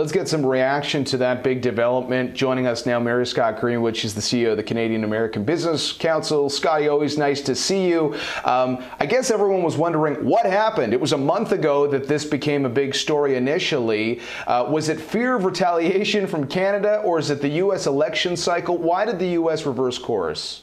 Let's get some reaction to that big development. Joining us now, Maryscott Greenwood. She's the CEO of the Canadian American Business Council. Scotty, always nice to see you. Um, I guess everyone was wondering what happened. It was a month ago that this became a big story initially. Uh, was it fear of retaliation from Canada or is it the U.S. election cycle? Why did the U.S. reverse course?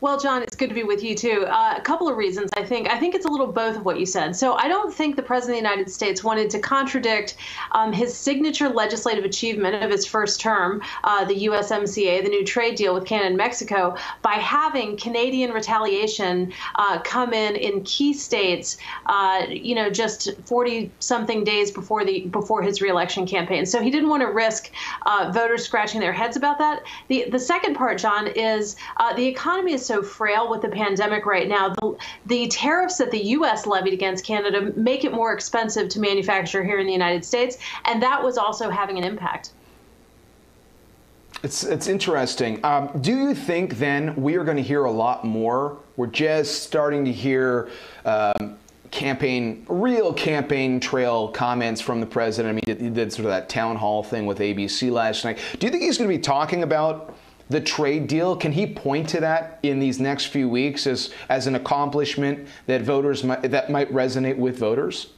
Well, John, it's good to be with you too. Uh, a couple of reasons, I think. I think it's a little both of what you said. So I don't think the President of the United States wanted to contradict um, his signature legislative achievement of his first term, uh, the USMCA, the new trade deal with Canada and Mexico, by having Canadian retaliation uh, come in in key states, uh, you know, just 40 something days before the before his reelection campaign. So he didn't want to risk uh, voters scratching their heads about that. The the second part, John, is uh, the economy is so frail with the pandemic right now. The, the tariffs that the U.S. levied against Canada make it more expensive to manufacture here in the United States, and that was also having an impact. It's, it's interesting. Um, do you think then we are going to hear a lot more? We're just starting to hear um, campaign, real campaign trail comments from the president. I mean, he did sort of that town hall thing with ABC last night. Do you think he's going to be talking about the trade deal. Can he point to that in these next few weeks as, as an accomplishment that voters might, that might resonate with voters?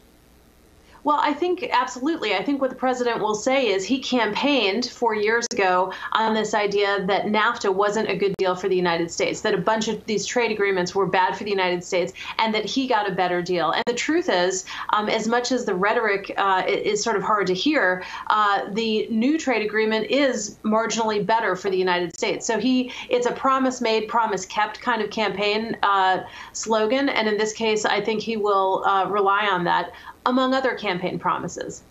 Well, I think absolutely. I think what the president will say is he campaigned four years ago on this idea that NAFTA wasn't a good deal for the United States, that a bunch of these trade agreements were bad for the United States, and that he got a better deal. And the truth is, um, as much as the rhetoric uh, is sort of hard to hear, uh, the new trade agreement is marginally better for the United States. So he, it's a promise made, promise kept kind of campaign uh, slogan. And in this case, I think he will uh, rely on that among other campaign promises.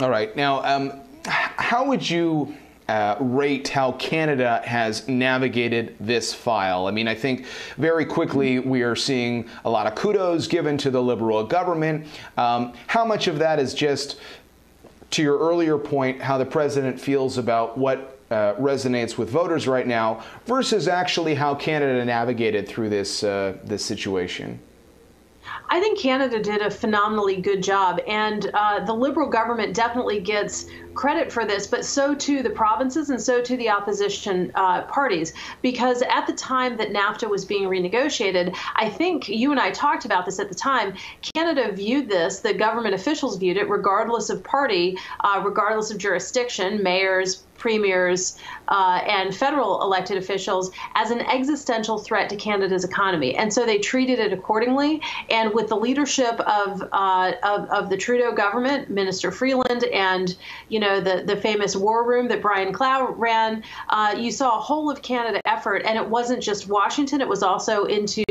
All right. Now, um, how would you uh, rate how Canada has navigated this file. I mean, I think very quickly we are seeing a lot of kudos given to the Liberal government. Um, how much of that is just, to your earlier point, how the president feels about what uh, resonates with voters right now versus actually how Canada navigated through this uh, this situation? I think Canada did a phenomenally good job, and uh, the Liberal government definitely gets credit for this, but so too the provinces and so too the opposition uh, parties. Because at the time that NAFTA was being renegotiated, I think you and I talked about this at the time. Canada viewed this, the government officials viewed it, regardless of party, uh, regardless of jurisdiction, mayors, premiers uh, and federal elected officials as an existential threat to Canada's economy. And so they treated it accordingly. And with the leadership of, uh, of, of, the Trudeau government, Minister Freeland, and you know the, the famous war room that Brian Clow ran, uh, you saw a whole of Canada effort. And it wasn't just Washington, it was also into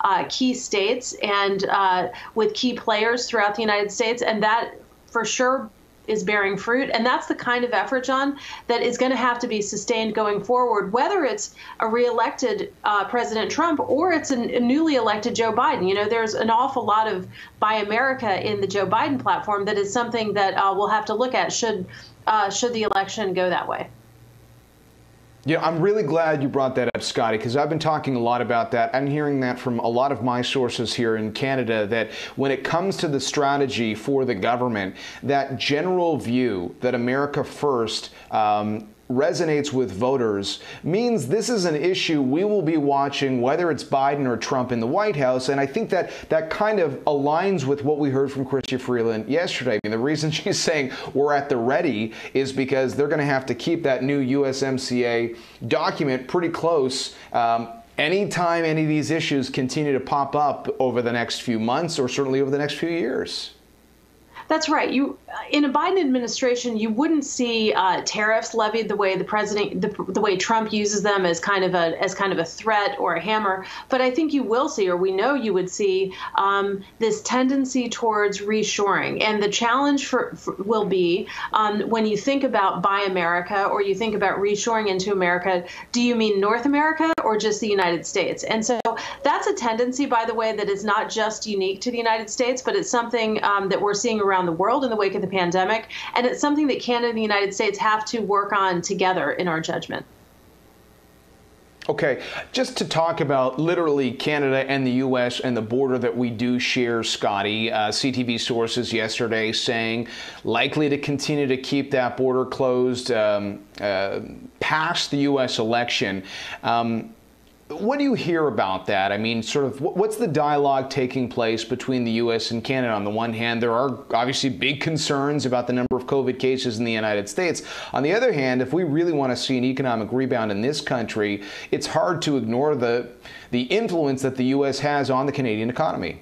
uh, key states and uh, with key players throughout the United States. And that for sure is bearing fruit. And that's the kind of effort, John, that is going to have to be sustained going forward, whether it's a reelected uh, President Trump or it's a, a, newly elected Joe Biden. You know, there's an awful lot of Buy America in the Joe Biden platform that is something that uh, we'll have to look at should uh, should the election go that way. Yeah, I'm really glad you brought that up, Scotty, because I've been talking a lot about that. I'm hearing that from a lot of my sources here in Canada that when it comes to the strategy for the government, that general view that America first um, resonates with voters means this is an issue we will be watching whether it's Biden or Trump in the White House. And I think that that kind of aligns with what we heard from Chrystia Freeland yesterday. I mean, the reason she's saying we're at the ready is because they're going to have to keep that new USMCA document pretty close. Um, anytime any of these issues continue to pop up over the next few months or certainly over the next few years. That's right. You in a Biden administration, you wouldn't see uh, tariffs levied the way the president, the, the, way Trump uses them as kind of a as kind of a threat or a hammer. But I think you will see, or we know you would see, um, this tendency towards reshoring. And the challenge for, for will be um, when you think about Buy America or you think about reshoring into America. Do you mean North America or just the United States? And so that's a tendency, by the way, that is not just unique to the United States, but it's something um, that we're seeing around the world in the wake of the pandemic. And it's something that Canada and the United States have to work on together in our judgment. Okay, just to talk about literally Canada and the U.S. and the border that we do share, Scotty. Uh, CTV sources yesterday saying likely to continue to keep that border closed um, uh, past the U.S. election. Um, what do you hear about that? I mean, sort of, what's the dialogue taking place between the U.S. and Canada? On the one hand, there are obviously big concerns about the number of COVID cases in the United States. On the other hand, if we really want to see an economic rebound in this country, it's hard to ignore the the influence that the U.S. has on the Canadian economy.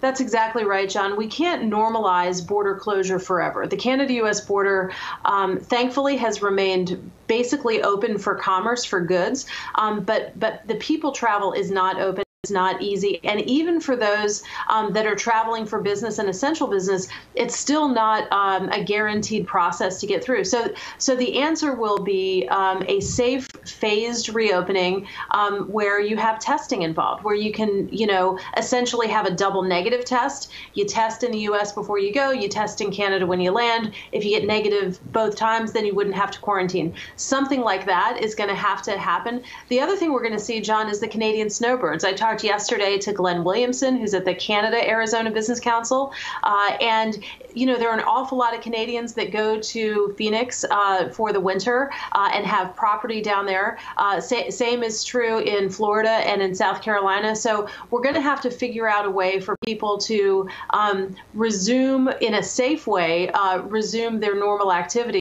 That's exactly right, John. We can't normalize border closure forever. The Canada US border, um, thankfully, has remained basically open for commerce for goods, um, but, but the people travel is not open it's not easy. And even for those um, that are traveling for business and essential business, it's still not um, a guaranteed process to get through. So, so the answer will be um, a safe, phased reopening um, where you have testing involved, where you can, you know, essentially have a double negative test. You test in the U.S. before you go, you test in Canada when you land. If you get negative both times, then you wouldn't have to quarantine. Something like that is going to have to happen. The other thing we're going to see, John, is the Canadian snowbirds. I talked yesterday to Glenn Williamson, who's at the Canada Arizona Business Council. Uh, and, you know, there are an awful lot of Canadians that go to Phoenix uh, for the winter uh, and have property down there. Uh, sa- same is true in Florida and in South Carolina. So we're going to have to figure out a way for people to um, resume in a safe way, uh, resume their normal activities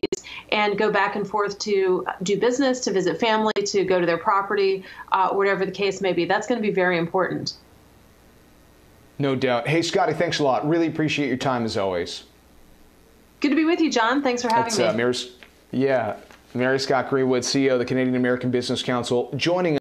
and go back and forth to do business, to visit family, to go to their property, uh, whatever the case may be. That's going to be very important. No doubt. Hey, Scotty, thanks a lot. Really appreciate your time as always. Good to be with you, John. Thanks for having That's, me. Uh, Mary, yeah, Maryscott Greenwood, CEO of the Canadian American Business Council, joining